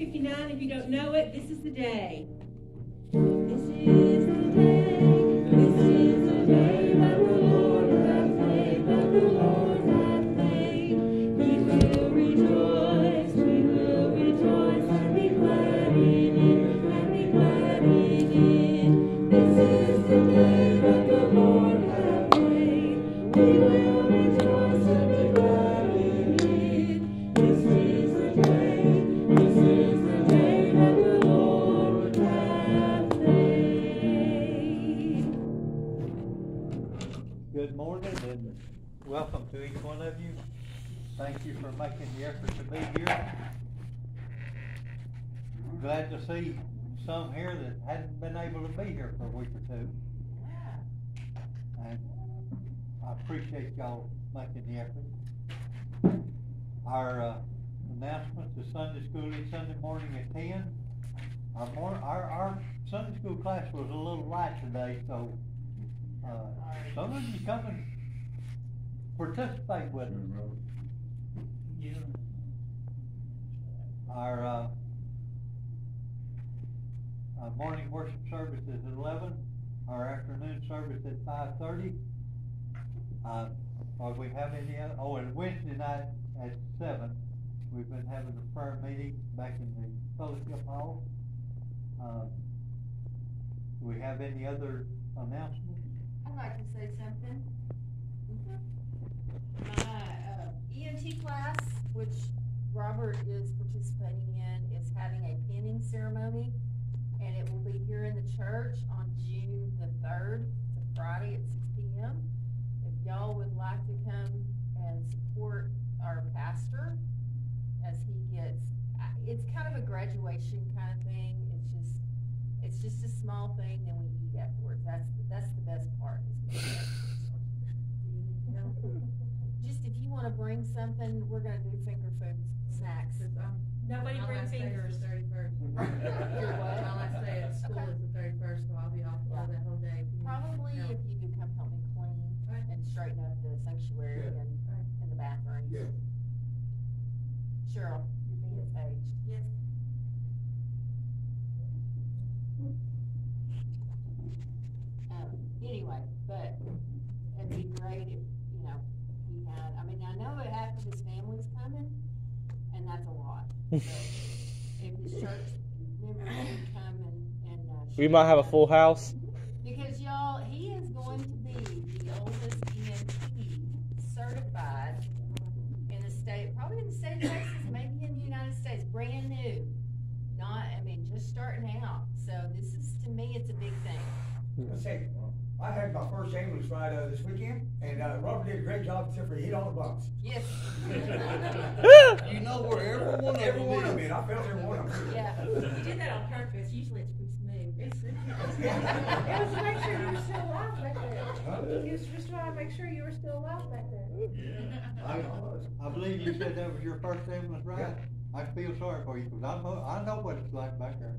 359. If you don't know it, this is the day. This is for making the effort to be here. Glad to see some here that hadn't been able to be here for a week or two. And I appreciate y'all making the effort. Our uh, announcements, the Sunday school is Sunday morning at ten. Our mor- our, our Sunday school class was a little light today, so, uh, some of you come and participate with us. Our, uh, uh, morning worship service is at eleven, our afternoon service at five thirty. Uh, or we have any, other- oh, and Wednesday night at seven, we've been having a prayer meeting back in the fellowship hall. Uh, do we have any other announcements? I'd like to say something. My EMT class, which Robert is participating in, is having a pinning ceremony. And it will be here in the church on June the third, it's a Friday at six P M. If y'all would like to come and support our pastor as he gets, it's kind of a graduation kind of thing. It's just, it's just a small thing, then we eat afterwards. That's, the- that's the best part. is we eat afterwards. You know? Just if you wanna bring something, we're gonna do finger food snacks. Nobody My bring last day is fingers. the thirty-first. Your what? My last day at school Okay. is the thirty-first, so I'll be off all that whole day. If you need Probably help. if you could come help me clean Right. and straighten up the sanctuary Yeah. and, Right. and the bathrooms. Yeah. Cheryl, you're being saged. Yes. Um, anyway, but it'd be great if, you know, he had, I mean, I know that half of his family's coming, and that's a lot. But If his church members would come and, and, uh. We might have a full house. Because y'all, he is going to be the oldest EMT certified in the state, probably in the state of Texas, maybe in the United States, brand new. Not, I mean, just starting out, so this is, to me, it's a big thing. I say, I had my first ambulance ride, uh, this weekend, and, uh, Robert did a great job except for he hit all the bumps. Yes. You know where every one of Every one of them them, is. I felt every one of them. Yeah. You did that on purpose. Usually it's pretty smooth. It's, It's, it was to make sure you were still alive back Huh? He was just trying to make sure you were still alive back there. I, I believe you said that was your first ambulance ride. I feel sorry for you, cause I know, I know what it's like back there.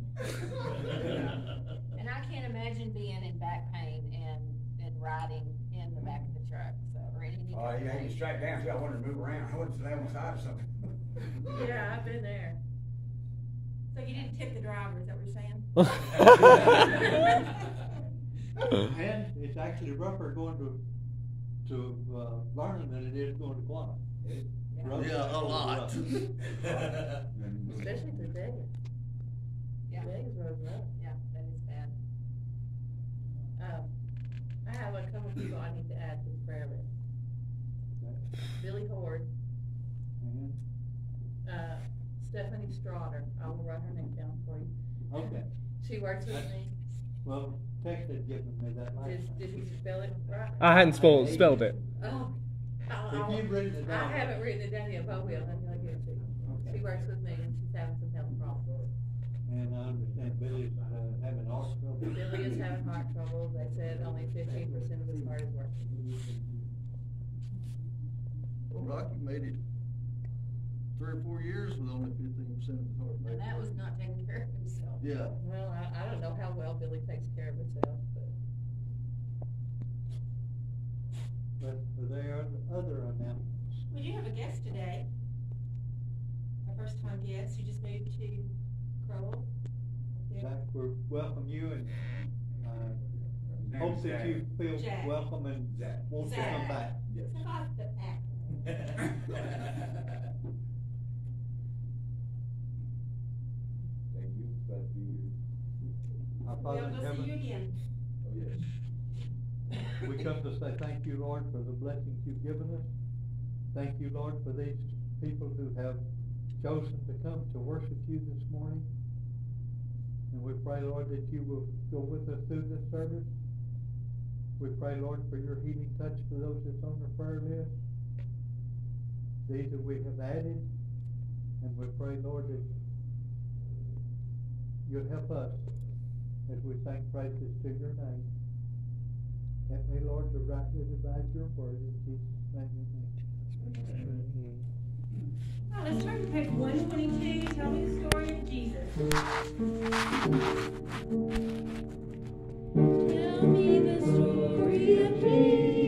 And I can't imagine being in back pain and, and riding in the back of the truck, so, or any. Oh, yeah, he was strapped down, too, I wanted to move around, I wanted to lay on my side or something. Yeah, I've been there. so you didn't tip the driver, is that what you're saying? And it's actually rougher going to, to, uh, Vernon than it is going to Quanah. Rough- Yeah, a lot. rough. Especially to Vegas. Yeah. Vegas roads rough. Yeah, that is bad. Um, I have a couple people I need to add to the prayer list. Billy Horde, And- uh, Stephanie Strotter, I will write her name down for you. Okay, She works with me. well, Tex had given me that last Did, time. did he spell it right? I hadn't spelled spelled it. Oh. I'll- If you've written it I down. haven't written it down yet, but I will, and I'll give it to you. Okay. She works with me and she's having some health problems. And I understand Billy's, uh, having heart trouble. Billy is having heart trouble. They said only fifteen percent of his heart is working. Well, Rocky made it three or four years with only fifteen percent of his heart rate. And that was not taking care of himself. Yeah, Well, I, I don't know how well Billy takes care of himself, but But are other announcements? We do have a guest today. A first time guest who just moved to Crowell. Zach, we welcome you and, uh, hope that you feel Jack. welcome and Zach. want to Zach. come back. Yes. It's about the act. Thank you, glad to be here. Our We'll Father in go see you heaven, again. Oh, yes. Come to say thank you, Lord, for the blessings you've given us. Thank you, Lord, for these people who have chosen to come to worship you this morning. And we pray, Lord, that you will go with us through this service. We pray, Lord, for your healing touch for those that's on the prayer list. These that we have added. And we pray, Lord, that you'll help us as we sing praises to your name. Me, Lord, to rightly divide your word in Jesus' name. Amen. Right, let's turn to page one twenty-two, tell me the story of Jesus. Tell me the story of Jesus,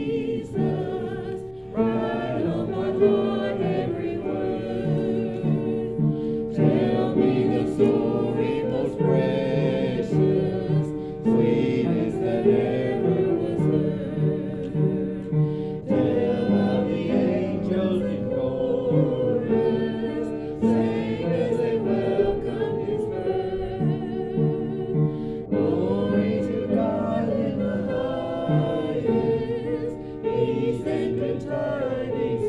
peace and good tidings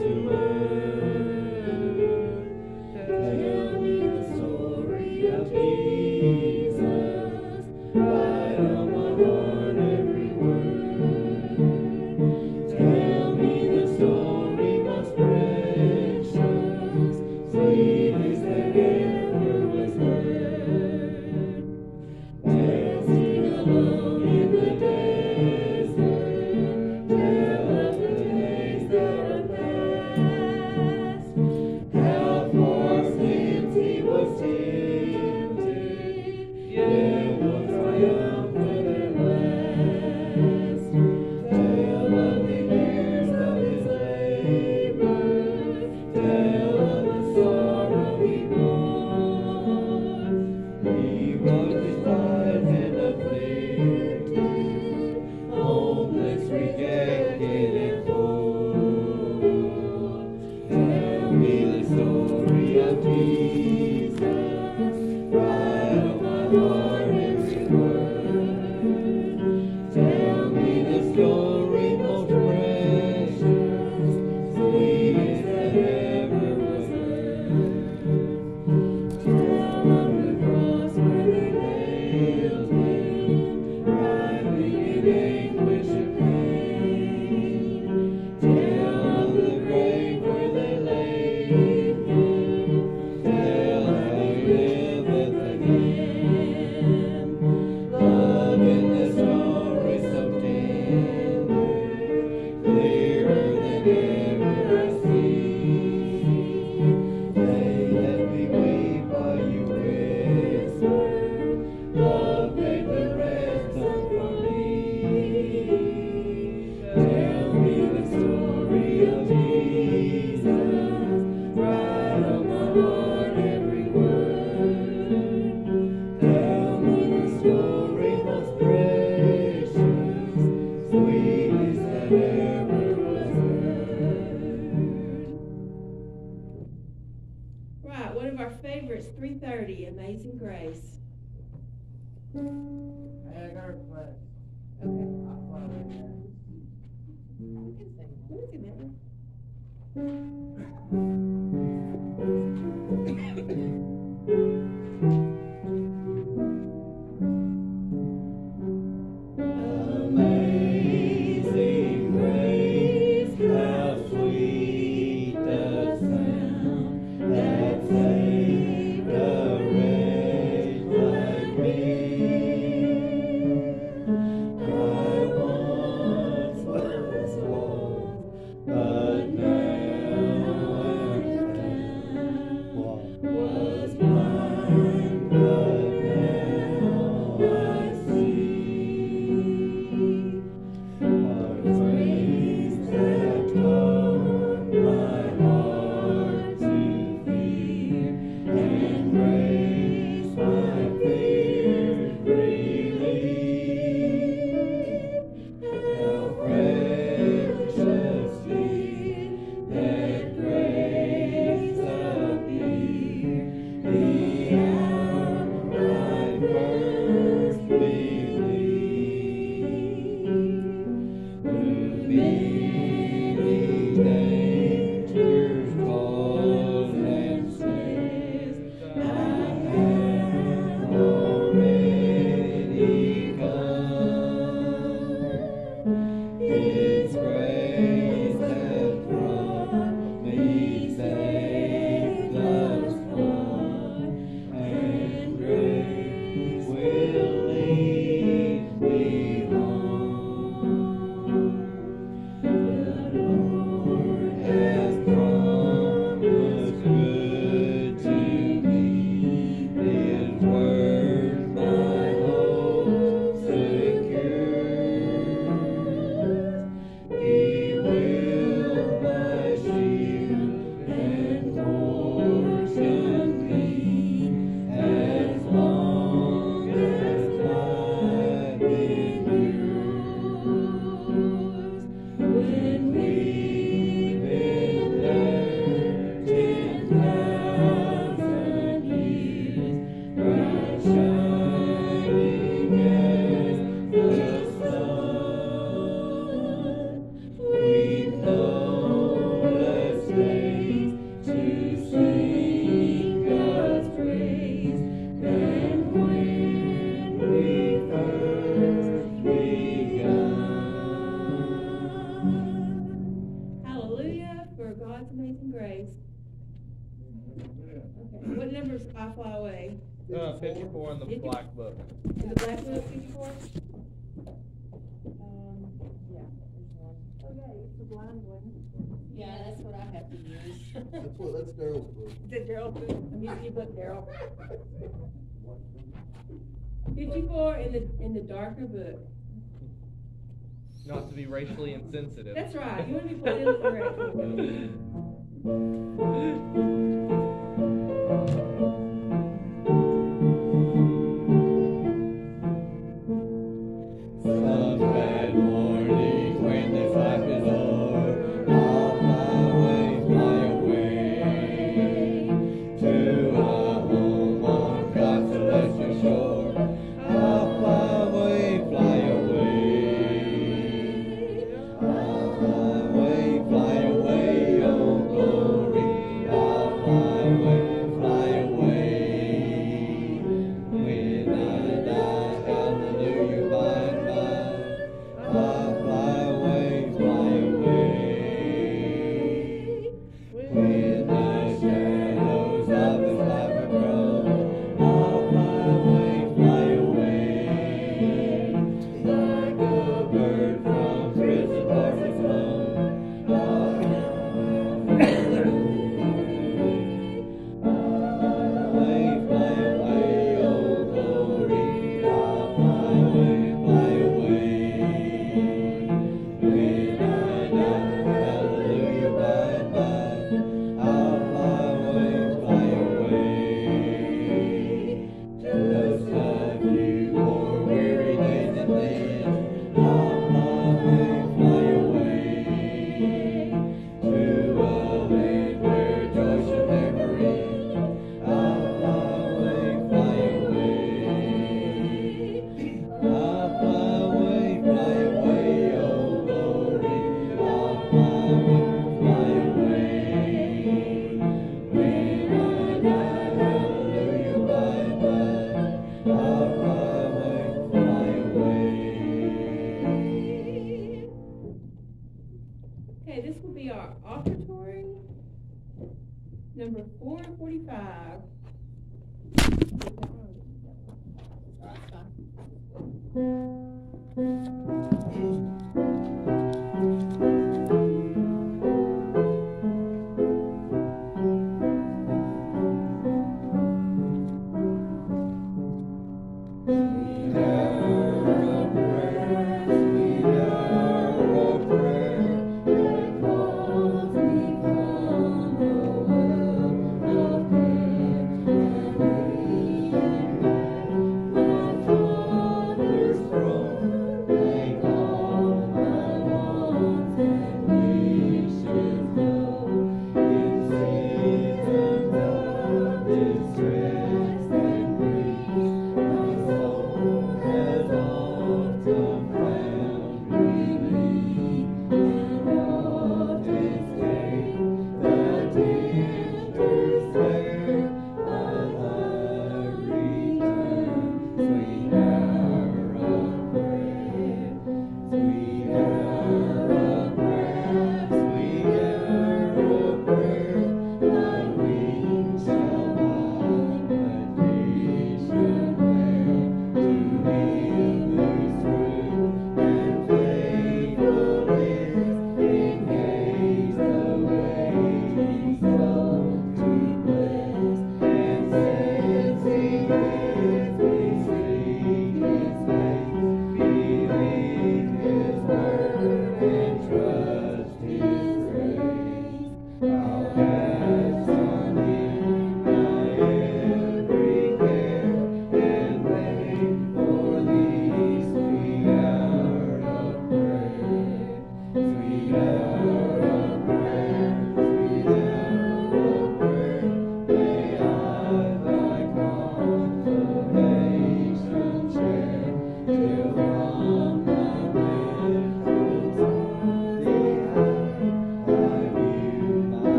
You can sing. You can sing that 54 in the in the darker book. Not to be racially insensitive. That's right. You want to be politically correct.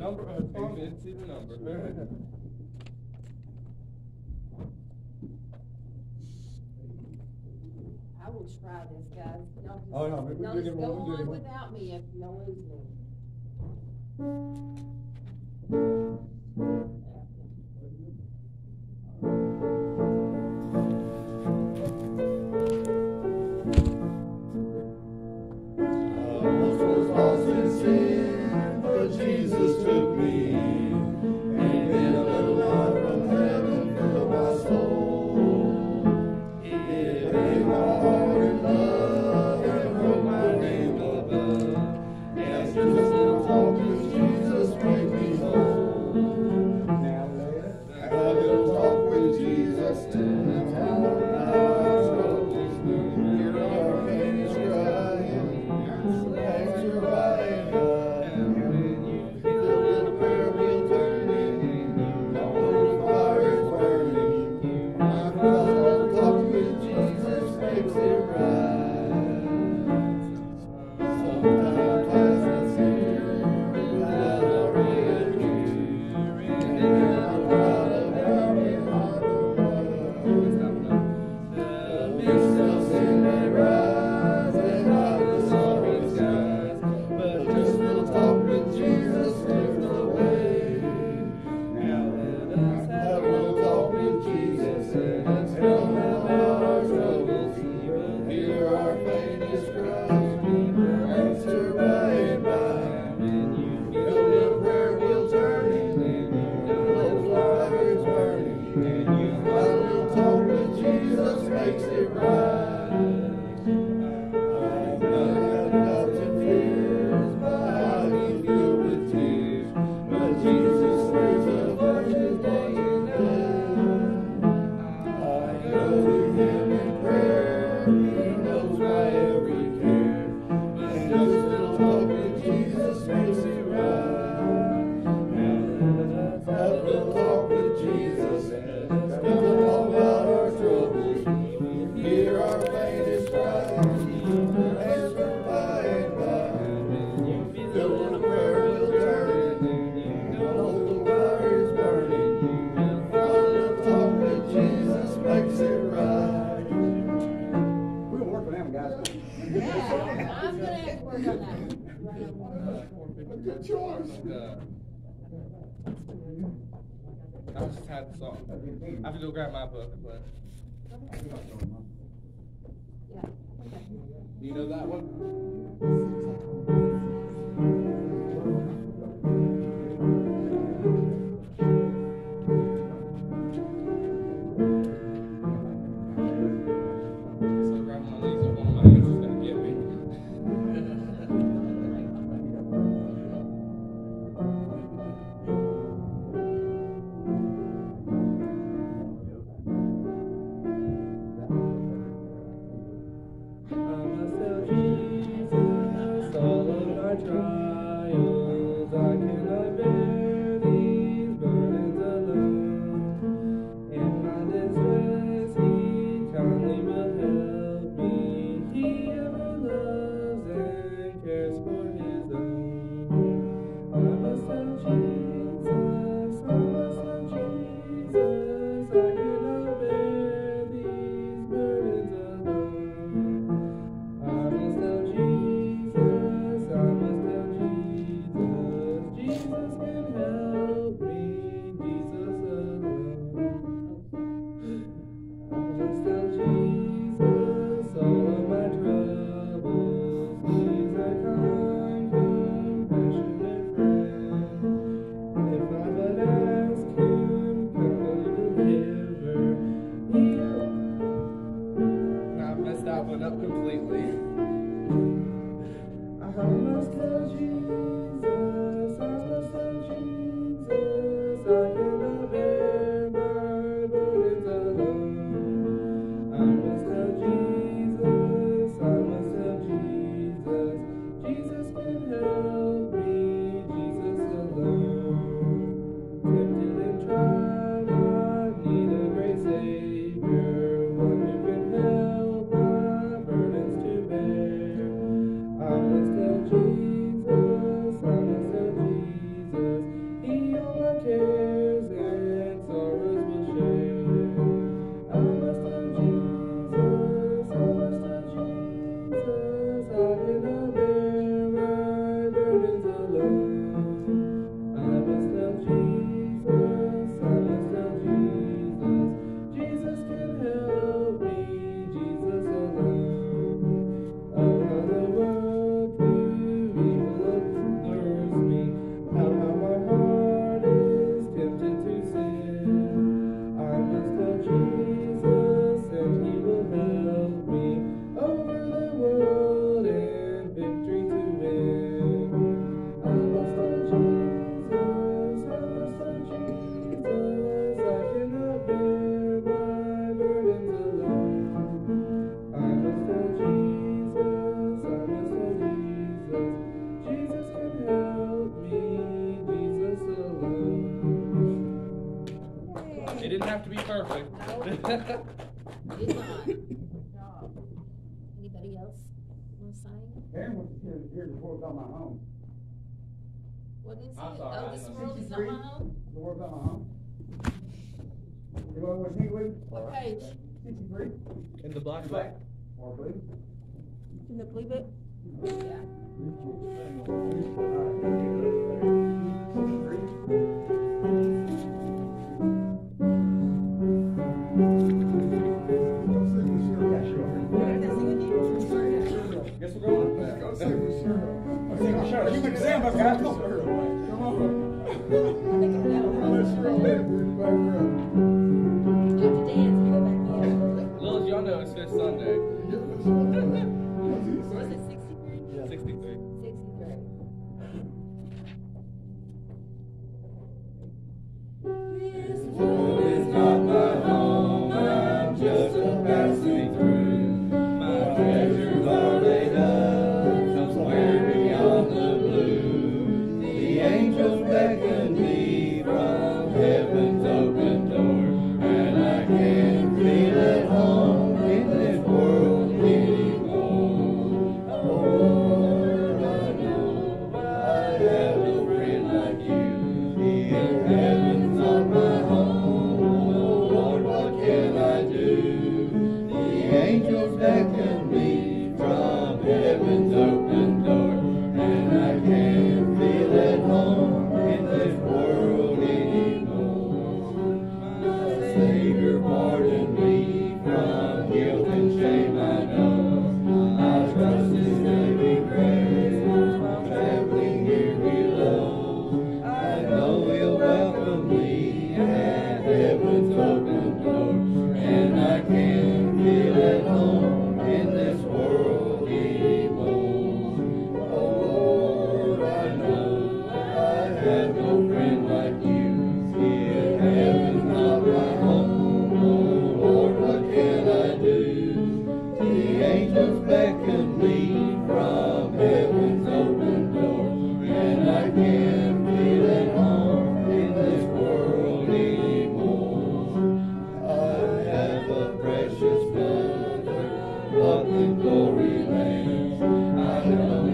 Number of comments is a number. I will try this, guys. Y'all oh, just- Oh, no, y'all just go on without me if y'all lose me. Do you know that one? but the glory reigns. I know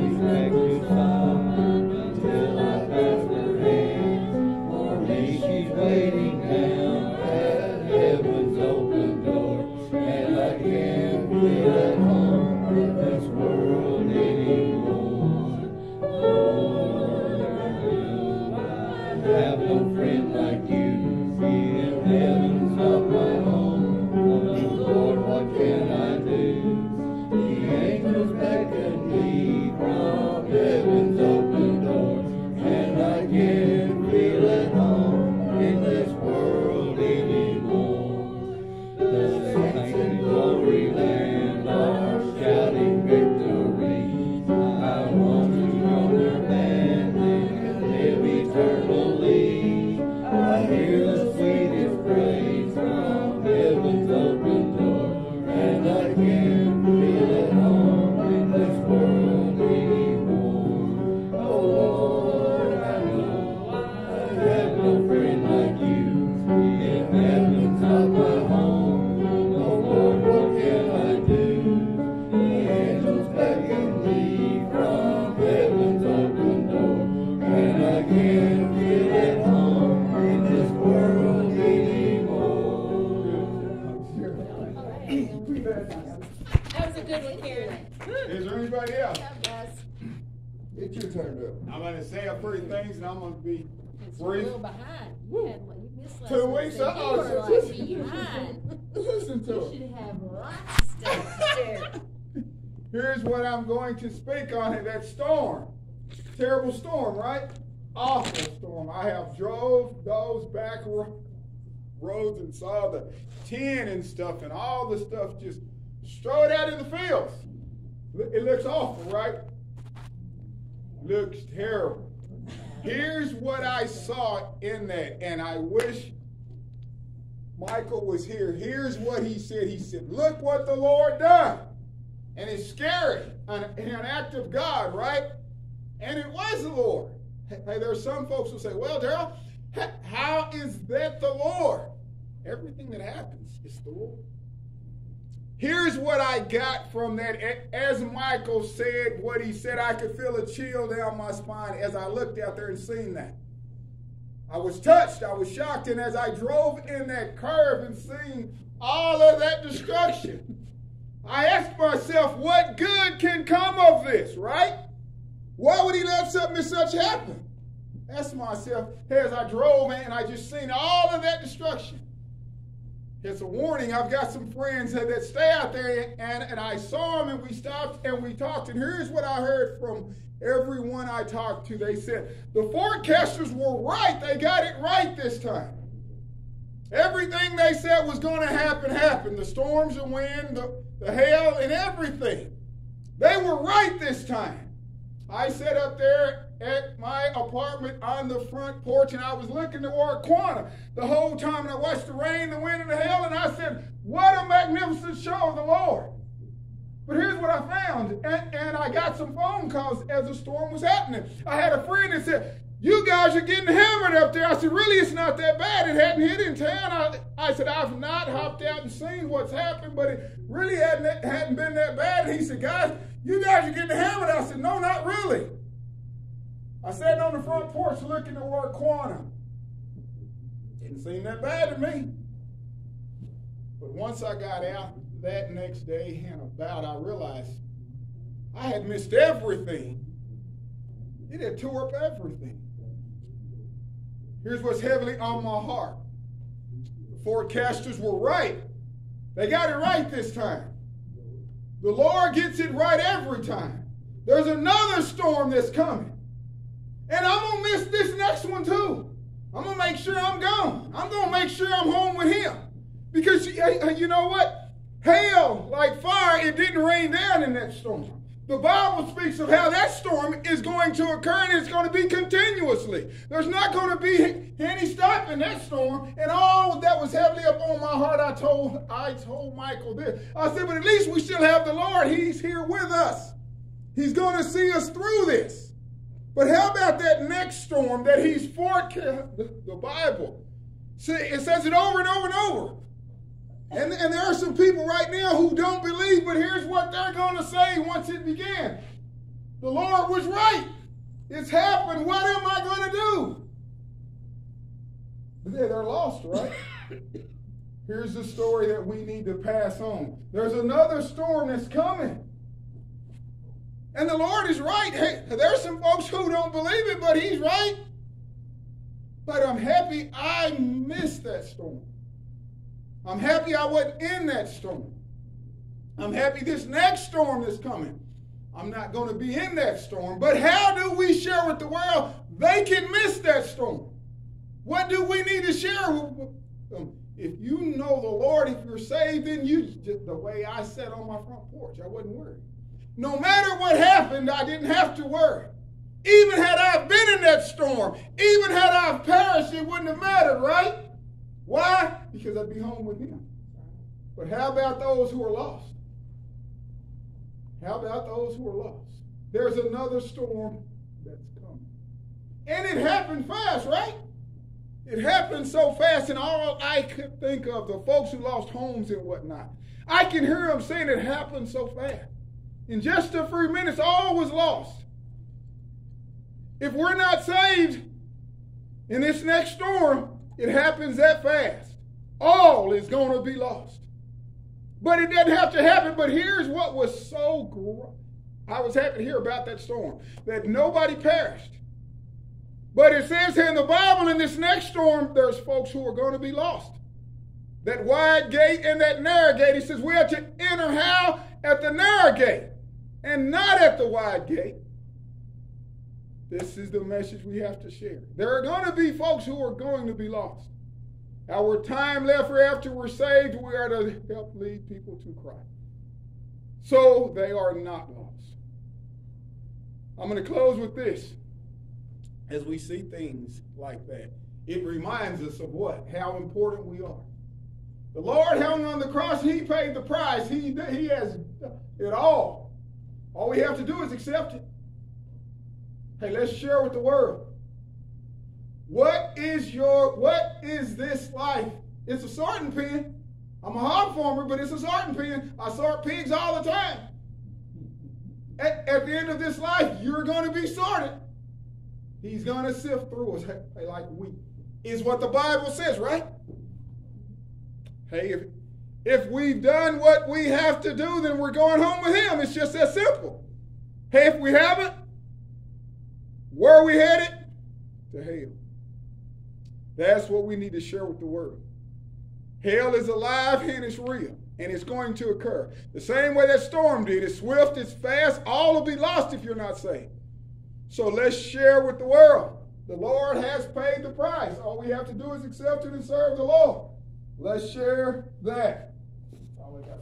You should have lots of stuff. Here's what I'm going to speak on in that storm. Terrible storm, right? Awful storm. I have drove those back ro- roads and saw the tin and stuff and all the stuff just strode out in the fields. It looks awful, right? Looks terrible. Here's what I saw in that, and I wish Michael was here. Here's what he said. He said, Look what the Lord done. And it's scary, an, an act of God, right? And it was the Lord. Hey, there are some folks who say, well, Daryl, how is that the Lord? Everything that happens is the Lord. Here's what I got from that. As Michael said what he said, I could feel a chill down my spine as I looked out there and seen that. I was touched, I was shocked, and as I drove in that curve and seen all of that destruction, I asked myself, what good can come of this, right? Why would he let something such happen? Asked myself as I drove and I just seen all of that destruction. It's a warning. I've got some friends that, that stay out there and, and I saw them and we stopped and we talked. And here's what I heard from everyone I talked to. They said, the forecasters were right. They got it right this time. Everything they said was going to happen happened. The storms, the wind, the, the hail, and everything. They were right this time. I sat up there at my apartment on the front porch and I was looking toward Quanah the whole time and I watched the rain, the wind, and the hail, and I said, What a magnificent show of the Lord. But here's what I found, and, and I got some phone calls as the storm was happening. I had a friend that said, You guys are getting hammered up there. I said, Really, it's not that bad. It hadn't hit in town. I, I said, I've not hopped out and seen what's happened, but it really hadn't, hadn't been that bad. And he said, Guys, you guys are getting hammered. I said, No, not really. I sat on the front porch looking toward Quanah. Didn't seem that bad to me. But once I got out that next day and about, I realized I had missed everything. It had tore up everything. Here's what's heavily on my heart. The forecasters were right. They got it right this time. The Lord gets it right every time. There's another storm that's coming. And I'm going to miss this next one too. I'm going to make sure I'm gone. I'm going to make sure I'm home with him. Because you know what? Hail like fire, it didn't rain down in that storm. The Bible speaks of how that storm is going to occur and it's going to be continuously. There's not going to be any stopping that storm. And all that was heavily upon my heart, I told I told Michael this. I said, but at least we still have the Lord. He's here with us. He's going to see us through this. But how about that next storm that he's forecast? The, Bible. See, it says it over and over and over. And, and there are some people right now who don't believe, but here's what they're going to say once it began. The Lord was right. It's happened. What am I going to do? They're, they're lost, right? Here's the story that we need to pass on. There's another storm that's coming. And the Lord is right. Hey, there's some folks who don't believe it, but He's right. But I'm happy I missed that storm. I'm happy I wasn't in that storm. I'm happy this next storm is coming. I'm not going to be in that storm. But how do we share with the world they can miss that storm? What do we need to share with them? Um, if you know the Lord, if you're saved, then you, just the way I sat on my front porch, I wasn't worried. No matter what happened, I didn't have to worry. Even had I been in that storm, even had I perished, it wouldn't have mattered, right? Why? Because I'd be home with him. But how about those who are lost? How about those who are lost? There's another storm that's coming. And it happened fast, right? It happened so fast, and all I could think of, the folks who lost homes and whatnot, I can hear them saying it happened so fast. In just a few minutes, all was lost. If we're not saved in this next storm, it happens that fast. All is going to be lost. But it doesn't have to happen. But here's what was so great. I was happy to hear about that storm, that nobody perished. But it says here in the Bible, in this next storm, there's folks who are going to be lost. That wide gate and that narrow gate, he says we are to enter how? At the narrow gate and not at the wide gate. This is the message we have to share. There are going to be folks who are going to be lost. Our time left after we're saved, we are to help lead people to Christ. So they are not lost. I'm going to close with this. As we see things like that, it reminds us of what? How important we are. The Lord hung on the cross, He paid the price. He, he has it all. All we have to do is accept it. Hey, let's share with the world. What is your, what is this life? It's a sorting pen. I'm a hog farmer, but it's a sorting pen. I sort pigs all the time. At, at the end of this life, you're going to be sorted. He's going to sift through us like wheat, is what the Bible says, right? Hey, if, if we've done what we have to do, then we're going home with Him. It's just that simple. Hey, if we haven't, where are we headed? To hell. That's what we need to share with the world. Hell is alive and it's real, and it's going to occur. The same way that storm did. It's swift, it's fast. All will be lost if you're not saved. So let's share with the world. The Lord has paid the price. All we have to do is accept it and serve the Lord. Let's share that. That's all I got.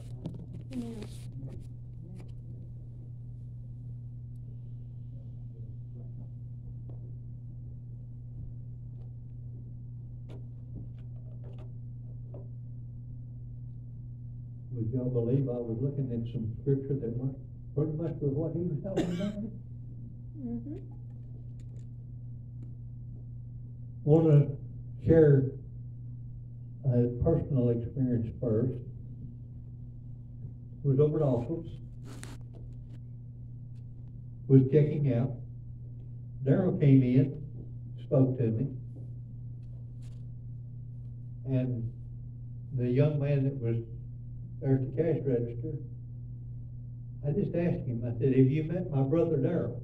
Would y'all believe I was looking at some scripture that went pretty much with what he was talking about? Mm-hmm. Want to share a personal experience first. Was over at Oswald's. Was checking out. Daryl came in, spoke to me. And the young man that was there at the cash register, I just asked him, I said, have you met my brother Daryl?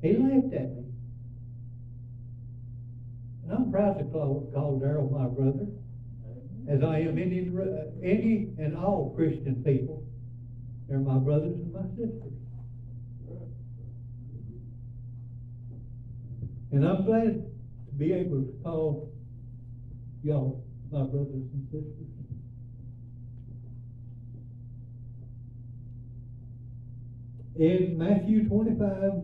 He laughed at me. And I'm proud to call, call Daryl my brother, as I am any, any and all Christian people. They're my brothers and my sisters. And I'm glad to be able to call y'all my brothers and sisters. In Matthew 25,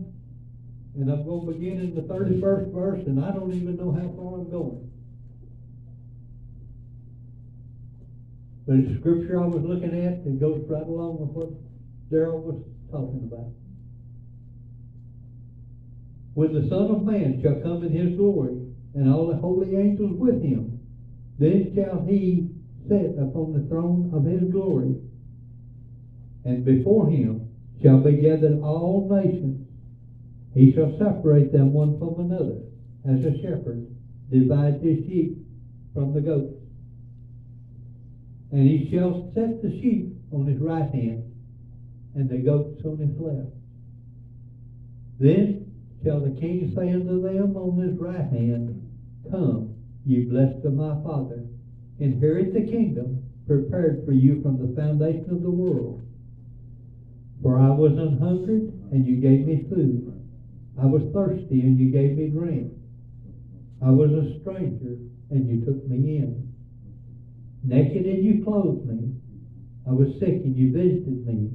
and I'm going to begin in the 31st verse, and I don't even know how far I'm going. But it's scripture I was looking at that goes right along with what Daryl was talking about. When the Son of Man shall come in his glory, and all the holy angels with him, then shall he sit upon the throne of his glory, and before him shall be gathered all nations. He shall separate them one from another, as a shepherd divides his sheep from the goats. And he shall set the sheep on his right hand, and the goats on his left. Then shall the king say unto them on his right hand, Come, ye blessed of my Father, inherit the kingdom prepared for you from the foundation of the world. For I was an hungered, and you gave me food. I was thirsty, and you gave me drink. I was a stranger, and you took me in. Naked, and you clothed me. I was sick, and you visited me.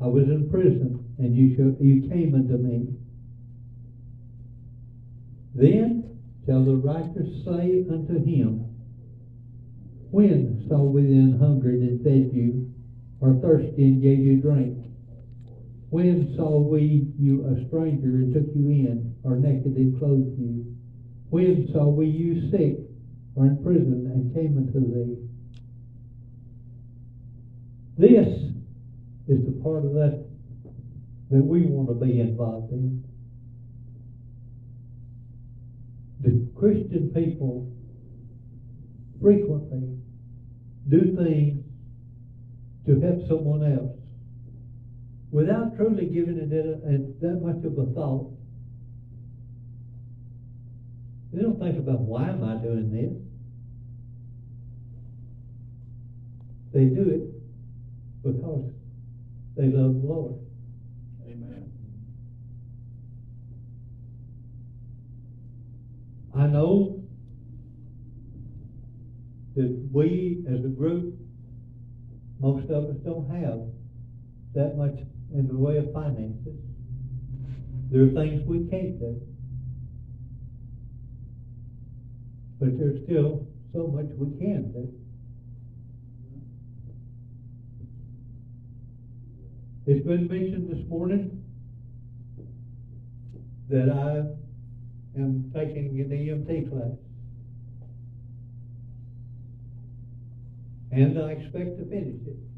I was in prison, and you, you came unto me. Then shall the righteous say unto him, When saw we then hungered and fed you, or thirsty and gave you drink? When saw we you a stranger and took you in, or naked and clothed you? When saw we you sick or in prison and came unto thee? This is the part of that that we want to be involved in. The Christian people frequently do things to help someone else without truly giving it that much of a thought. They don't think about why am I doing this. They do it because they love the Lord. Amen. I know that we as a group, most of us don't have that much in the way of finances. There are things we can't do. But there's still so much we can do. It's been mentioned this morning that I am taking an EMT class. And I expect to finish it.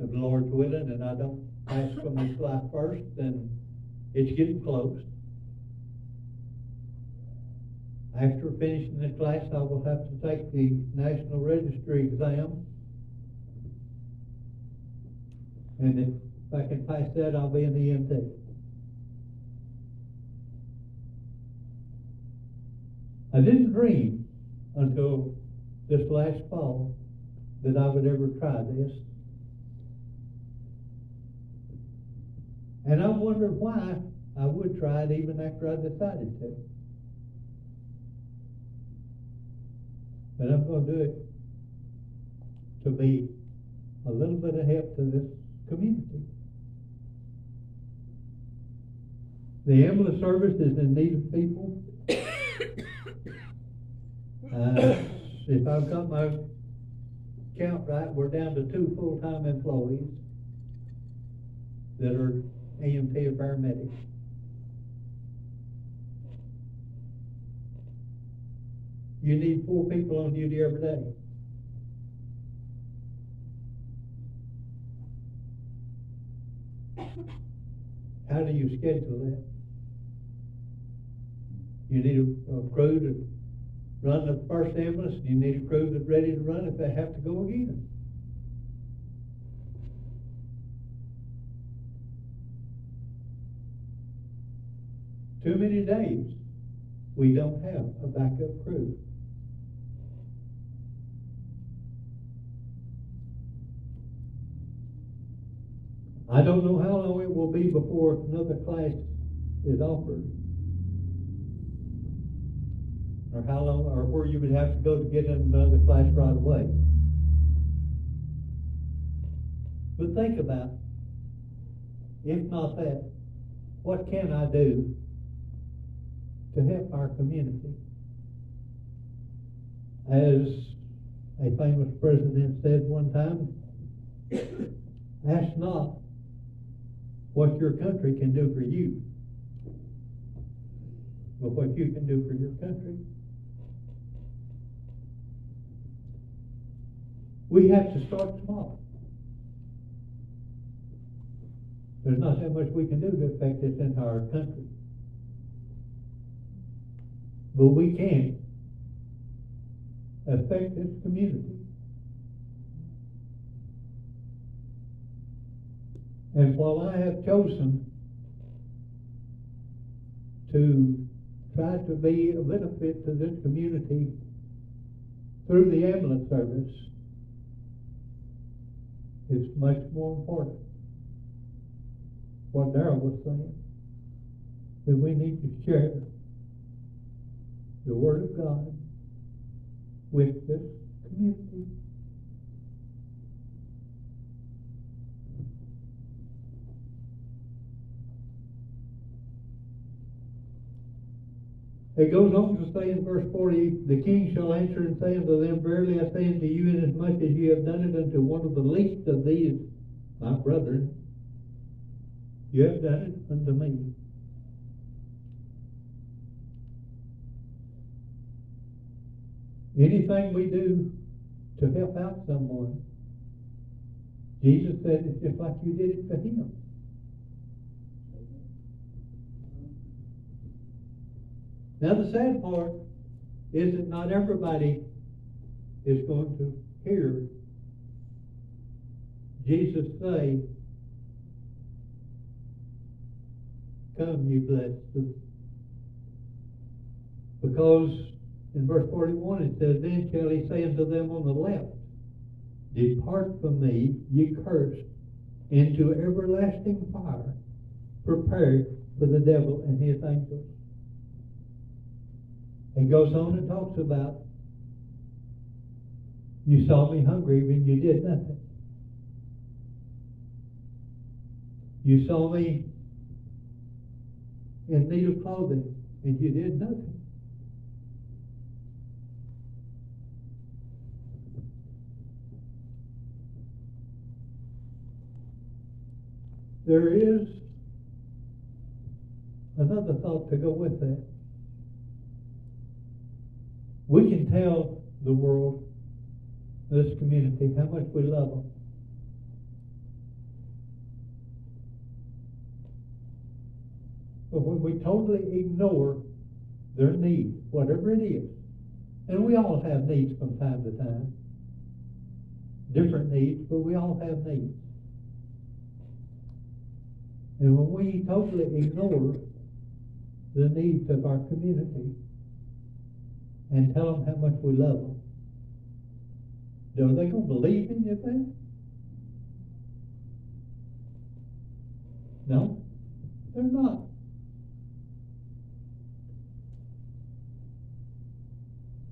The Lord's willing and I don't pass from this life first, then it's getting close. After finishing this class, I will have to take the National Registry exam. And if I can pass that, I'll be an EMT. I didn't dream until this last fall that I would ever try this. And I wondered why I would try it even after I decided to. But I'm going to do it to be a little bit of help to this community. The ambulance service is in need of people. Uh, if I've got my count right, we're down to two full-time employees that are EMT or paramedics. You need four people on duty every day. How do you schedule that? You need a, a crew to run the first ambulance, you need a crew that's ready to run if they have to go again. Too many days, we don't have a backup crew. I don't know how long it will be before another class is offered. Or how long, or where you would have to go to get another class right away. But think about, if not that, what can I do to help our community? As a famous president said one time, ask not what your country can do for you, but what you can do for your country. We have to start small. There's not that much we can do to affect this entire country. But we can affect this community. And while I have chosen to try to be a benefit to this community through the ambulance service, it's much more important what Daryl was saying, that we need to share the Word of God with this community. It goes on to say in verse 40, The king shall answer and say unto them, Verily I say unto you, inasmuch as you have done it unto one of the least of these, my brethren, you have done it unto me. Anything we do to help out someone, Jesus said it's just like you did it for him. Now the sad part is that not everybody is going to hear Jesus say, come, you blessed. Because in verse forty-one it says, Then shall he say unto them on the left, Depart from me, ye cursed, into everlasting fire, prepared for the devil and his angels. And goes on and talks about, You saw me hungry and you did nothing. You saw me in need of clothing and you did nothing. There is another thought to go with that. We can tell the world, this community, how much we love them. But when we totally ignore their need, whatever it is, and we all have needs from time to time, different needs, but we all have needs. And when we totally ignore the needs of our community and tell them how much we love them, are they going to believe in you then? No, they're not.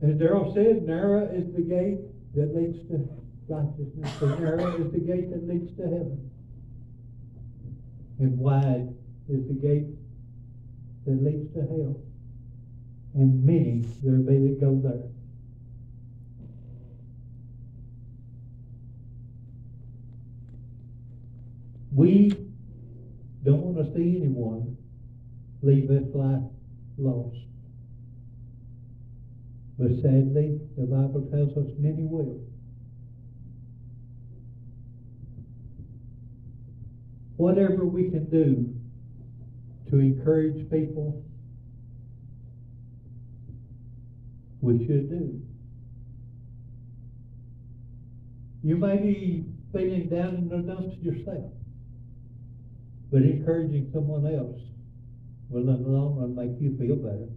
As Daryl said, narrow is the gate that leads to righteousness, and narrow is the gate that leads to heaven. And wide is the gate that leads to hell. And many there be that go there. We don't want to see anyone leave this life lost. But sadly, the Bible tells us many will. Whatever we can do to encourage people, we should do. You may be feeling down in the dumps yourself, but encouraging someone else will in the long run make you feel better.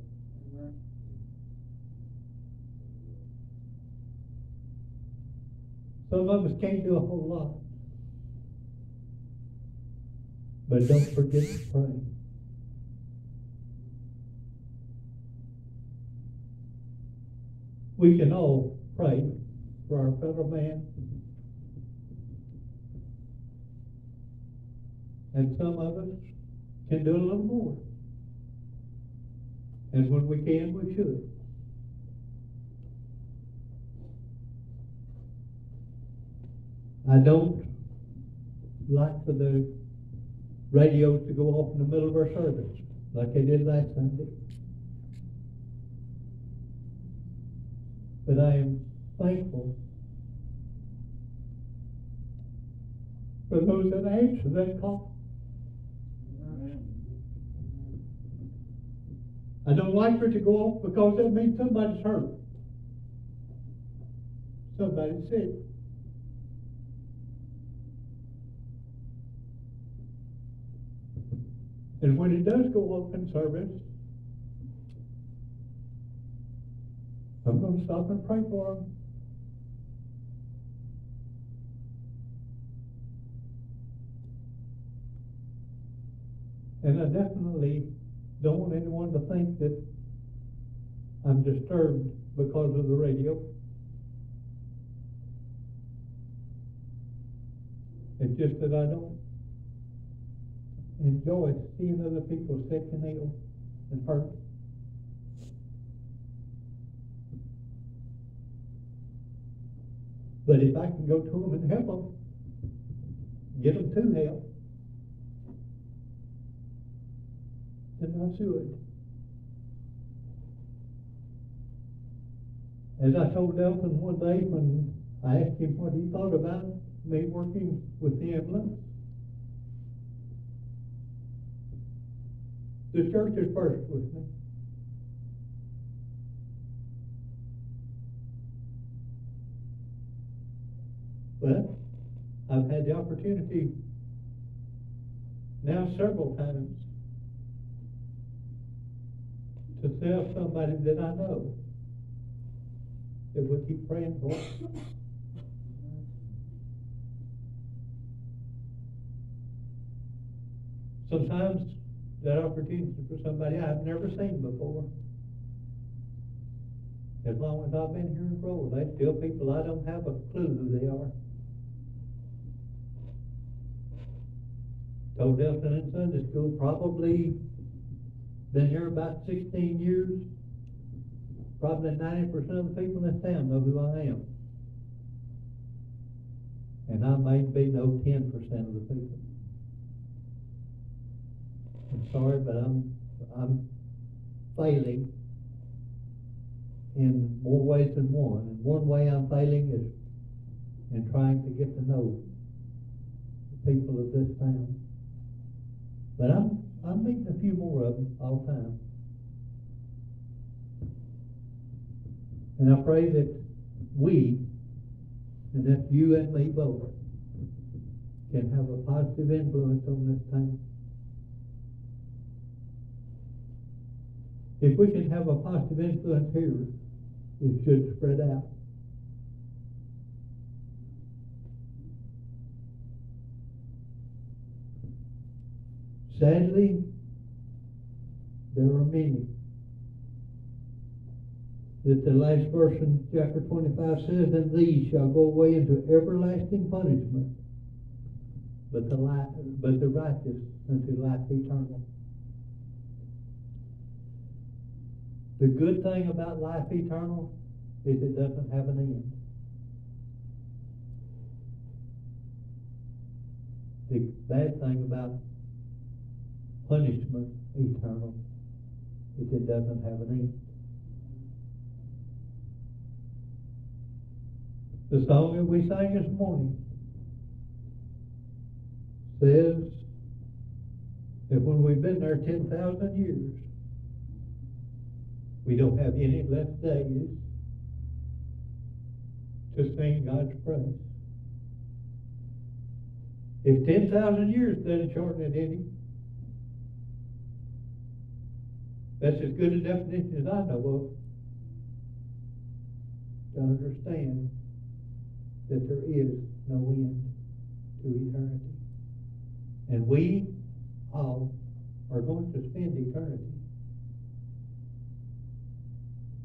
Some of us can't do a whole lot. But don't forget to pray. We can all pray for our fellow man. And some of us can do a little more. And when we can, we should. I don't like for the radios to go off in the middle of our service, like they did last Sunday. But I am thankful for those that answer that call. I don't like for it to go off because that means somebody's hurt. Somebody's sick. And when it does go up in service, I'm going to stop and pray for them. And I definitely don't want anyone to think that I'm disturbed because of the radio. It's just that I don't enjoy seeing other people sick and ill and hurt. But if I can go to them and help them, get them to help, then I should. As I told Elton one day when I asked him what he thought about me working with the ambulance, The church is first with me. But I've had the opportunity now several times myself, somebody that I know, that we keep praying for. Sometimes that opportunity for somebody I've never seen before. As long as I've been here in Roll, they still people I don't have a clue who they are. Told Delton in Sunday school, probably been here about sixteen years. Probably ninety percent of the people in this town know who I am. And I may be no ten percent of the people. I'm sorry, but I'm, I'm failing in more ways than one. And one way I'm failing is in trying to get to know the people of this town. But I'm, I'm meeting a few more of them all the time. And I pray that we, and that you and me both, can have a positive influence on this town. If we can have a positive influence here, it should spread out. Sadly, there are many that the last verse in chapter 25 says, And these shall go away into everlasting punishment, but the, li- but the righteous unto life eternal. The good thing about life eternal is it doesn't have an end. The bad thing about punishment eternal is it doesn't have an end. The song that we sang this morning says that when we've been there 10,000 years, we don't have any less days to sing God's praise. If 10,000 years doesn't shorten it any, that's as good a definition as I know of to understand that there is no end to eternity. And we all are going to spend eternity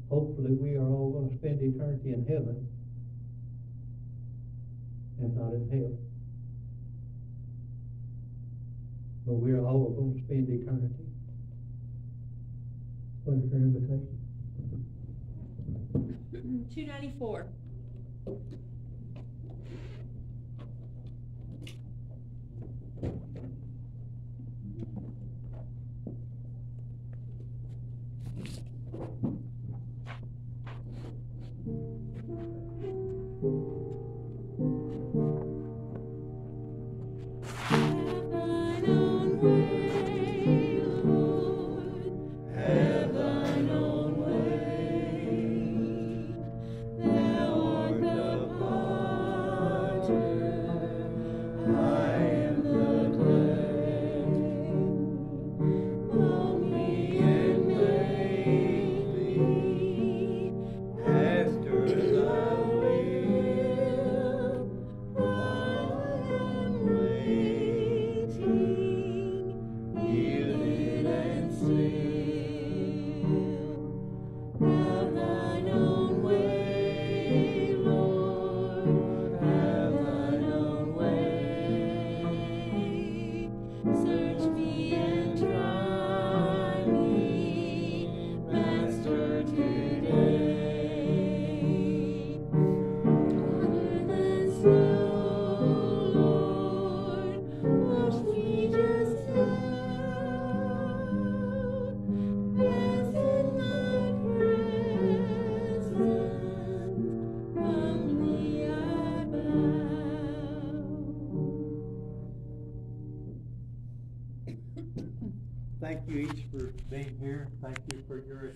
hopefully we are all going to spend eternity in heaven and not in hell. But we are all going to spend eternity. What is your invitation? 294.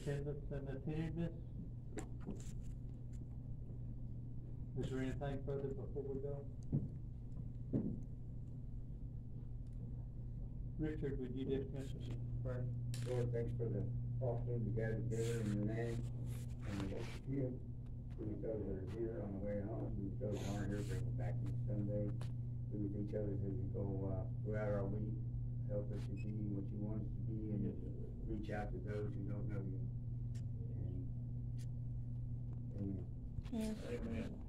Attendance and attentiveness. Is there anything further before we go? Richard, would you dismiss us in prayer? Lord, thanks for the opportunity to gather together in your name and we worship you. Those that are here on the way home, with those that aren't here, bring them back next Sunday. With each other as we go, uh, throughout our week. Help us to be what you want us to be and reach out to those who don't know you. And- Amen. Amen.